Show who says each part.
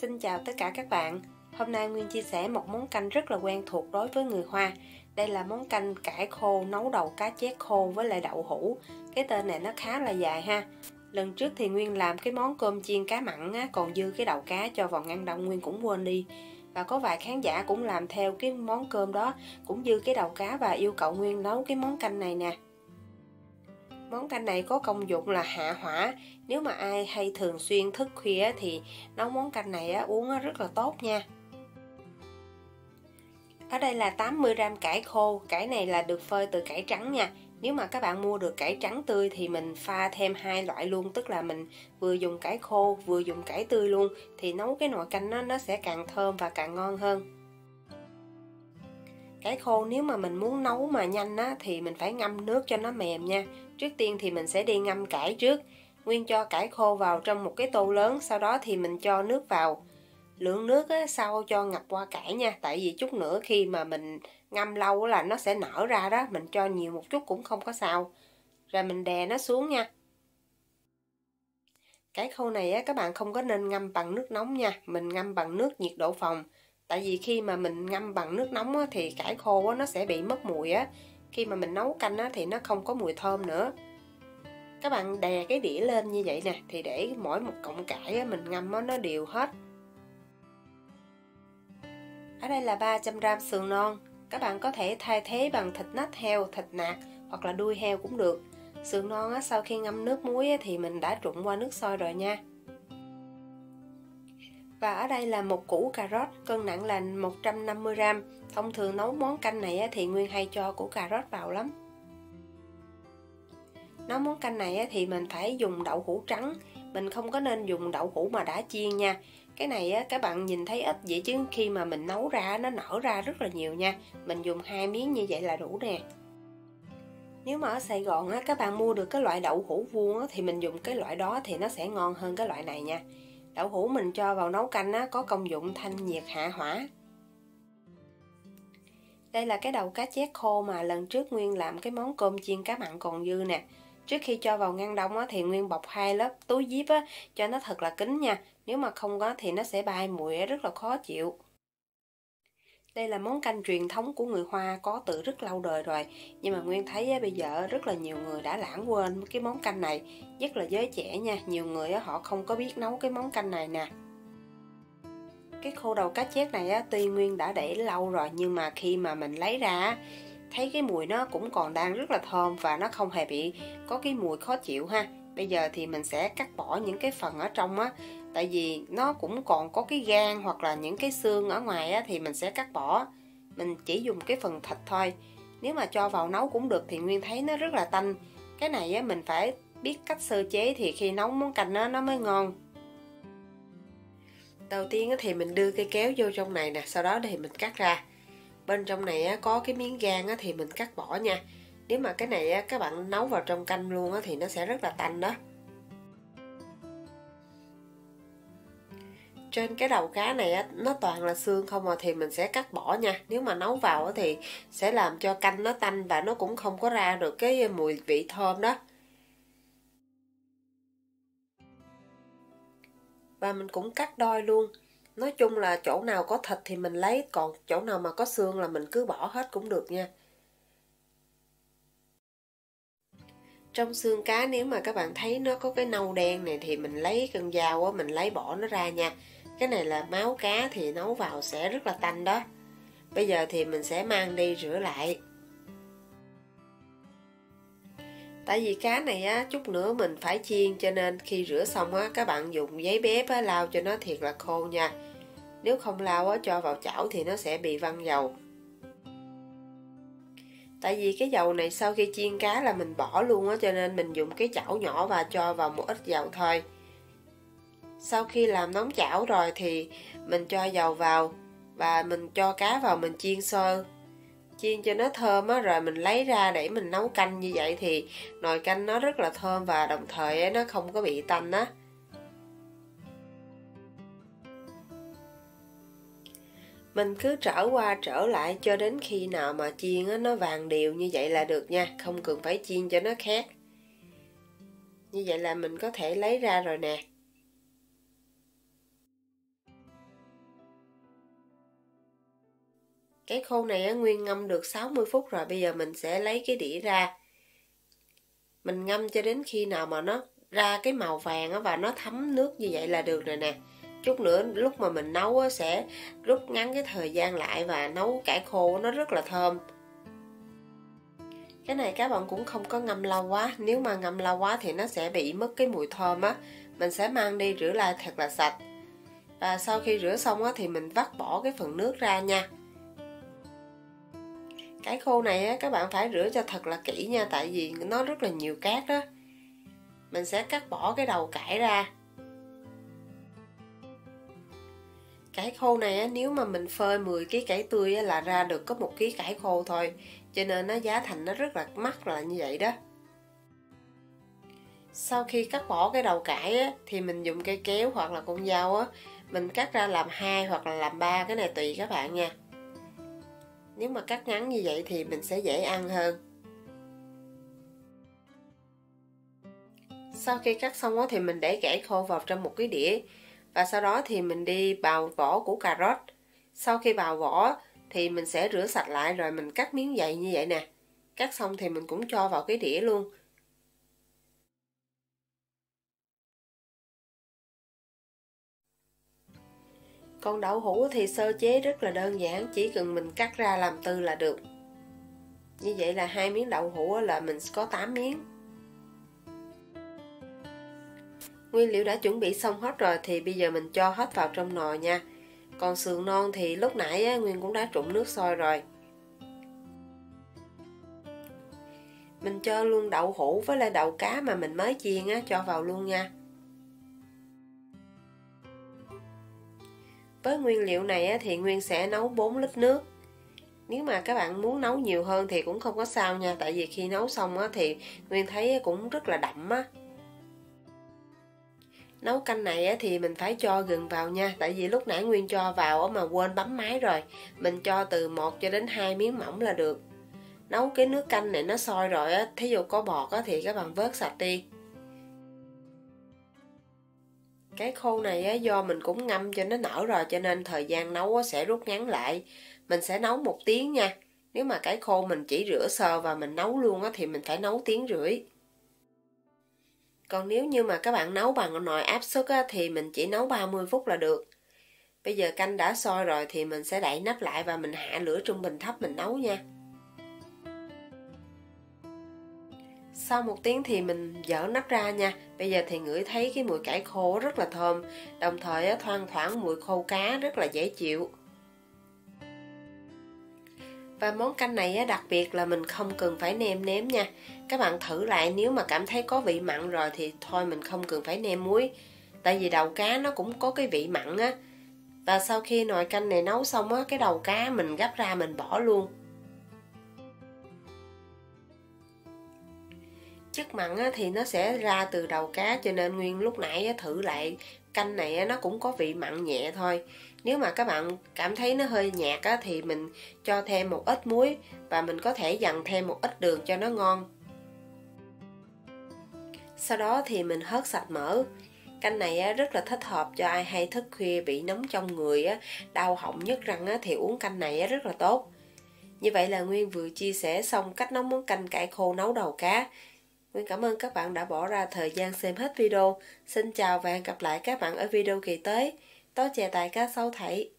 Speaker 1: Xin chào tất cả các bạn. Hôm nay Nguyên chia sẻ một món canh rất là quen thuộc đối với người Hoa. Đây là món canh cải khô nấu đầu cá chép khô với lại đậu hũ. Cái tên này nó khá là dài ha. Lần trước thì Nguyên làm cái món cơm chiên cá mặn á, còn dư cái đầu cá cho vào ngăn đông Nguyên cũng quên đi. Và có vài khán giả cũng làm theo cái món cơm đó, cũng dư cái đầu cá và yêu cầu Nguyên nấu cái món canh này nè. Món canh này có công dụng là hạ hỏa. Nếu mà ai hay thường xuyên thức khuya thì nấu món canh này uống rất là tốt nha. Ở đây là 80g cải khô, cải này là được phơi từ cải trắng nha. Nếu mà các bạn mua được cải trắng tươi thì mình pha thêm hai loại luôn, tức là mình vừa dùng cải khô vừa dùng cải tươi luôn thì nấu cái nồi canh nó nó sẽ càng thơm và càng ngon hơn. Cải khô nếu mà mình muốn nấu mà nhanh á thì mình phải ngâm nước cho nó mềm nha. Trước tiên thì mình sẽ đi ngâm cải trước. Nguyên cho cải khô vào trong một cái tô lớn, sau đó thì mình cho nước vào. Lượng nước á, sau cho ngập qua cải nha, tại vì chút nữa khi mà mình ngâm lâu là nó sẽ nở ra đó, mình cho nhiều một chút cũng không có sao. Rồi mình đè nó xuống nha. Cải khô này á, các bạn không có nên ngâm bằng nước nóng nha, mình ngâm bằng nước nhiệt độ phòng. Tại vì khi mà mình ngâm bằng nước nóng á, thì cải khô á, nó sẽ bị mất mùi á, khi mà mình nấu canh á, thì nó không có mùi thơm nữa các bạn đè cái đĩa lên như vậy nè, thì để mỗi một cọng cải mình ngâm nó đều hết. Ở đây là 300g sườn non. Các bạn có thể thay thế bằng thịt nách heo, thịt nạc hoặc là đuôi heo cũng được. Sườn non sau khi ngâm nước muối thì mình đã trụng qua nước sôi rồi nha. Và ở đây là một củ cà rốt, cân nặng là 150g thông thường nấu món canh này thì Nguyên hay cho củ cà rốt vào lắm nấu món canh này thì mình phải dùng đậu hũ trắng. Mình không có nên dùng đậu hũ mà đã chiên nha. Cái này các bạn nhìn thấy ít vậy chứ khi mà mình nấu ra nó nở ra rất là nhiều nha. Mình dùng hai miếng như vậy là đủ nè. Nếu mà ở Sài Gòn á, các bạn mua được cái loại đậu hũ vuông á, thì mình dùng cái loại đó thì nó sẽ ngon hơn cái loại này nha. Đậu hũ mình cho vào nấu canh á, có công dụng thanh nhiệt hạ hỏa. Đây là cái đầu cá chép khô mà lần trước Nguyên làm cái món cơm chiên cá mặn còn dư nè trước khi cho vào ngăn đông á, thì Nguyên bọc hai lớp túi zip á, cho nó thật là kín nha. Nếu mà không có thì nó sẽ bay mùi rất là khó chịu. Đây là món canh truyền thống của người Hoa có từ rất lâu đời rồi. Nhưng mà Nguyên thấy á, bây giờ rất là nhiều người đã lãng quên cái món canh này Nhất là giới trẻ nha. Nhiều người á, họ không có biết nấu cái món canh này nè. Cái khô đầu cá chép này á, tuy Nguyên đã để lâu rồi Nhưng mà khi mà mình lấy ra thấy cái mùi nó cũng còn đang rất là thơm Và nó không hề bị có cái mùi khó chịu ha. Bây giờ thì mình sẽ cắt bỏ những cái phần ở trong á. Tại vì nó cũng còn có cái gan hoặc là những cái xương ở ngoài á, thì mình sẽ cắt bỏ. Mình chỉ dùng cái phần thịt thôi. Nếu mà cho vào nấu cũng được thì nguyên thấy nó rất là tanh. Cái này á, mình phải biết cách sơ chế thì khi nấu món canh nó nó mới ngon. Đầu tiên thì mình đưa cây kéo vô trong này nè sau đó thì mình cắt ra bên trong này có cái miếng gan thì mình cắt bỏ nha. Nếu mà cái này các bạn nấu vào trong canh luôn thì nó sẽ rất là tanh đó. Trên cái đầu cá này á, nó toàn là xương không à thì mình sẽ cắt bỏ nha. Nếu mà nấu vào thì sẽ làm cho canh nó tanh và nó cũng không có ra được cái mùi vị thơm đó. Và mình cũng cắt đôi luôn nói chung là chỗ nào có thịt thì mình lấy, còn chỗ nào mà có xương là mình cứ bỏ hết cũng được nha. Trong xương cá nếu mà các bạn thấy nó có cái nâu đen này thì mình lấy cân dao á, mình lấy bỏ nó ra nha. Cái này là máu cá thì nấu vào sẽ rất là tanh đó. Bây giờ thì mình sẽ mang đi rửa lại. Tại vì cá này á, chút nữa mình phải chiên cho nên khi rửa xong á, các bạn dùng giấy bếp á, lau cho nó thiệt là khô nha nếu không lau á, cho vào chảo thì nó sẽ bị văng dầu. Tại vì cái dầu này sau khi chiên cá là mình bỏ luôn á, cho nên mình dùng cái chảo nhỏ và cho vào một ít dầu thôi. Sau khi làm nóng chảo rồi thì mình cho dầu vào và mình cho cá vào mình chiên sơ. Chiên cho nó thơm á, rồi mình lấy ra để mình nấu canh như vậy thì nồi canh nó rất là thơm và đồng thời nó không có bị tanh á. mình cứ trở qua trở lại cho đến khi nào mà chiên nó vàng đều như vậy là được nha không cần phải chiên cho nó khác. Như vậy là mình có thể lấy ra rồi nè. Cái khô này á, nguyên ngâm được 60 phút rồi bây giờ mình sẽ lấy cái đĩa ra. Mình ngâm cho đến khi nào mà nó ra cái màu vàng á, và nó thấm nước như vậy là được rồi nè chút nữa lúc mà mình nấu á, sẽ rút ngắn cái thời gian lại và nấu cải khô nó rất là thơm. Cái này các bạn cũng không có ngâm lâu quá. Nếu mà ngâm lâu quá thì nó sẽ bị mất cái mùi thơm á. Mình sẽ mang đi rửa lại thật là sạch. Và sau khi rửa xong á thì mình vắt bỏ cái phần nước ra nha. Cái khô này á các bạn phải rửa cho thật là kỹ nha tại vì nó rất là nhiều cát đó mình sẽ cắt bỏ cái đầu cải ra. Cải khô này á, nếu mà mình phơi 10 kg cải tươi á, là ra được có một kg cải khô thôi. Cho nên nó giá thành nó rất là mắc là như vậy đó. Sau khi cắt bỏ cái đầu cải á, thì mình dùng cây kéo hoặc là con dao á mình cắt ra làm hai hoặc là làm ba cái này tùy các bạn nha. Nếu mà cắt ngắn như vậy thì mình sẽ dễ ăn hơn. Sau khi cắt xong á, thì mình để cải khô vào trong một cái đĩa và sau đó thì mình đi bào vỏ của cà rốt sau khi bào vỏ thì mình sẽ rửa sạch lại rồi mình cắt miếng dày như vậy nè cắt xong thì mình cũng cho vào cái đĩa luôn Còn đậu hũ thì sơ chế rất là đơn giản, chỉ cần mình cắt ra làm tư là được. Như vậy là hai miếng đậu hũ là mình có 8 miếng. Nguyên liệu đã chuẩn bị xong hết rồi thì bây giờ mình cho hết vào trong nồi nha. Còn sườn non thì lúc nãy á, Nguyên cũng đã trụng nước sôi rồi. Mình cho luôn đậu hũ với lại đậu cá mà mình mới chiên á, cho vào luôn nha. Với nguyên liệu này á, thì Nguyên sẽ nấu 4 lít nước. Nếu mà các bạn muốn nấu nhiều hơn thì cũng không có sao nha, tại vì khi nấu xong á, thì Nguyên thấy cũng rất là đậm á. Nấu canh này thì mình phải cho gừng vào nha, tại vì lúc nãy Nguyên cho vào mà quên bấm máy rồi. Mình cho từ 1 cho đến 2 miếng mỏng là được. Nấu cái nước canh này nó sôi rồi á, thí dụ có bọt á, thì các bạn vớt sạch đi. Cái khô này á, do mình cũng ngâm cho nó nở rồi cho nên thời gian nấu á, sẽ rút ngắn lại. Mình sẽ nấu một tiếng nha. Nếu mà cái khô mình chỉ rửa sơ và mình nấu luôn á, thì mình phải nấu tiếng rưỡi còn nếu như mà các bạn nấu bằng nồi áp suất á, thì mình chỉ nấu 30 phút là được. Bây giờ canh đã sôi rồi thì mình sẽ đậy nắp lại và mình hạ lửa trung bình thấp mình nấu nha. Sau một tiếng thì mình dỡ nắp ra nha. Bây giờ thì ngửi thấy cái mùi cải khô rất là thơm đồng thời thoang thoảng mùi khô cá rất là dễ chịu và món canh này đặc biệt là mình không cần phải nêm nếm nha. Các bạn thử lại, nếu mà cảm thấy có vị mặn rồi thì thôi mình không cần phải nêm muối. Tại vì đầu cá nó cũng có cái vị mặn á. Và sau khi nồi canh này nấu xong á, cái đầu cá mình gấp ra mình bỏ luôn. Chất mặn thì nó sẽ ra từ đầu cá, cho nên nguyên lúc nãy thử lại canh này nó cũng có vị mặn nhẹ thôi. Nếu mà các bạn cảm thấy nó hơi nhạt thì mình cho thêm một ít muối và mình có thể dằn thêm một ít đường cho nó ngon. Sau đó thì mình hớt sạch mỡ. Canh này rất là thích hợp cho ai hay thức khuya bị nóng trong người đau họng nhức răng thì uống canh này rất là tốt. Như vậy là Nguyên vừa chia sẻ xong cách nấu món canh cải khô nấu đầu cá. Nguyên cảm ơn các bạn đã bỏ ra thời gian xem hết video. Xin chào và hẹn gặp lại các bạn ở video kỳ tới. Tối chè tài cá sấu thảy.